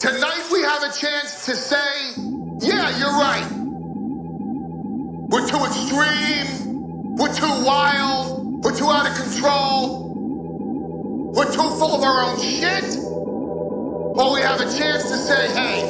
Tonight we have a chance to say, yeah, you're right. We're too extreme. We're too wild. We're too out of control. We're too full of our own shit. Or we have a chance to say, hey,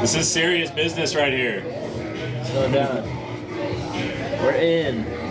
This is serious business right here. Slow down. We're in.